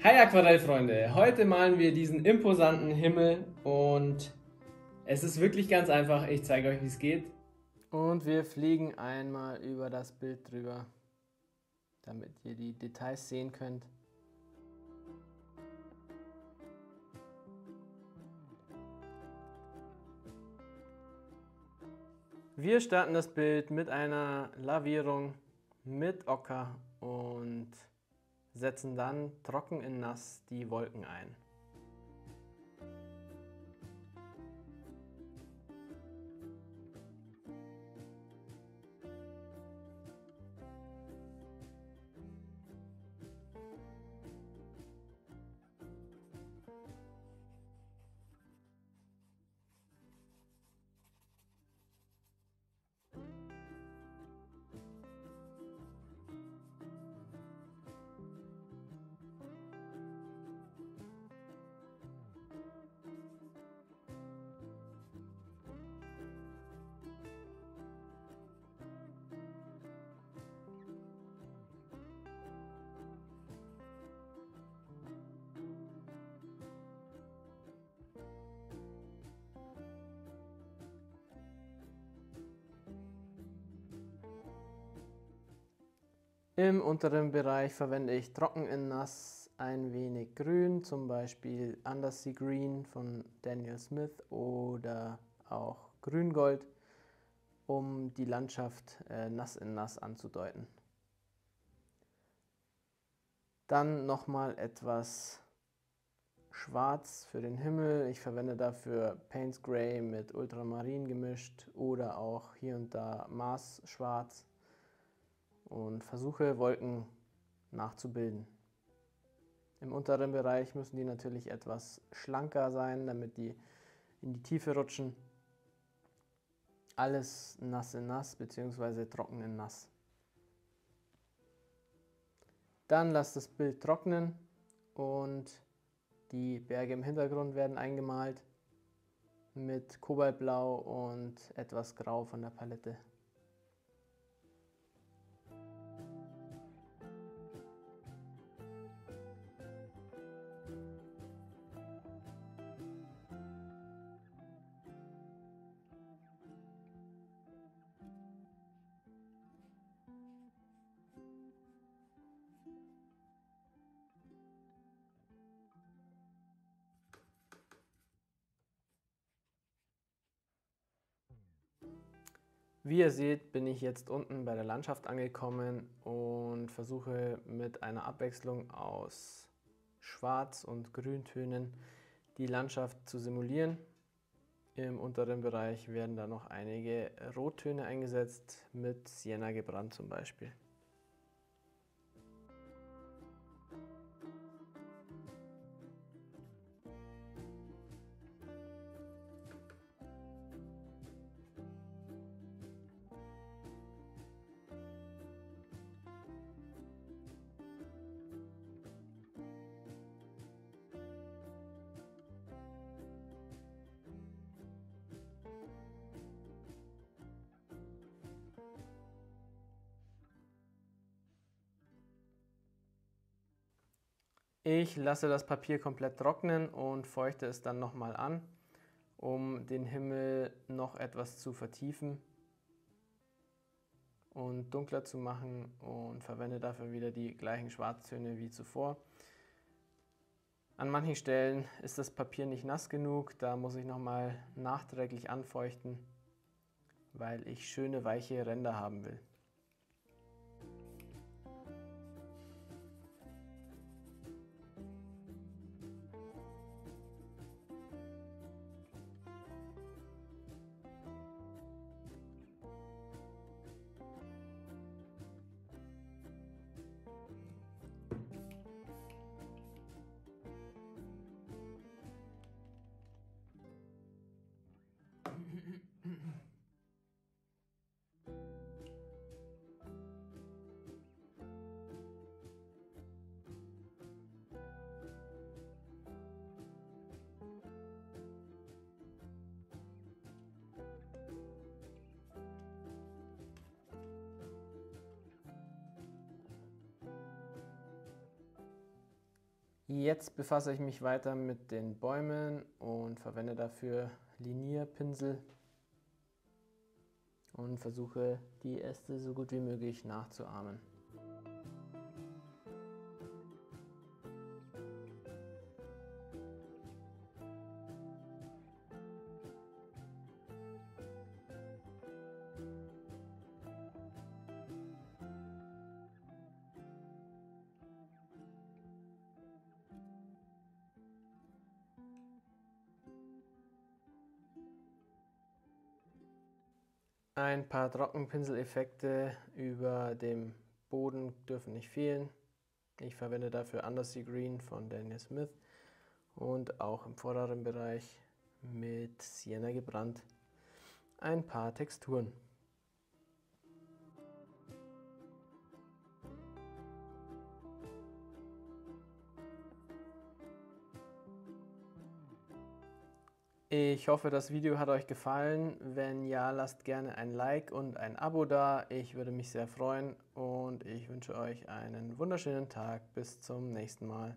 Hi Aquarellfreunde, heute malen wir diesen imposanten Himmel und es ist wirklich ganz einfach. Ich zeige euch, wie es geht. Und wir fliegen einmal über das Bild drüber, damit ihr die Details sehen könnt. Wir starten das Bild mit einer Lavierung mit Ocker und setzen dann trocken in nass die Wolken ein. Im unteren Bereich verwende ich trocken in nass ein wenig grün, zum Beispiel Undersea Green von Daniel Smith oder auch Grüngold, um die Landschaft äh, nass in nass anzudeuten. Dann nochmal etwas Schwarz für den Himmel. Ich verwende dafür Paints Gray mit Ultramarin gemischt oder auch hier und da Mars Schwarz und versuche Wolken nachzubilden. Im unteren Bereich müssen die natürlich etwas schlanker sein, damit die in die Tiefe rutschen. Alles nass in nass bzw. trocken in nass. Dann lasst das Bild trocknen und die Berge im Hintergrund werden eingemalt mit Kobaltblau und etwas Grau von der Palette. Wie ihr seht, bin ich jetzt unten bei der Landschaft angekommen und versuche mit einer Abwechslung aus Schwarz- und Grüntönen die Landschaft zu simulieren. Im unteren Bereich werden da noch einige Rottöne eingesetzt, mit Sienna gebrannt zum Beispiel. Ich lasse das Papier komplett trocknen und feuchte es dann nochmal an, um den Himmel noch etwas zu vertiefen und dunkler zu machen und verwende dafür wieder die gleichen Schwarztöne wie zuvor. An manchen Stellen ist das Papier nicht nass genug, da muss ich nochmal nachträglich anfeuchten, weil ich schöne weiche Ränder haben will. Jetzt befasse ich mich weiter mit den Bäumen und verwende dafür Linierpinsel und versuche die Äste so gut wie möglich nachzuahmen. Ein paar Trockenpinseleffekte über dem Boden dürfen nicht fehlen. Ich verwende dafür Undersea Green von Daniel Smith und auch im vorderen Bereich mit Sienna gebrannt ein paar Texturen. Ich hoffe, das Video hat euch gefallen. Wenn ja, lasst gerne ein Like und ein Abo da. Ich würde mich sehr freuen und ich wünsche euch einen wunderschönen Tag. Bis zum nächsten Mal.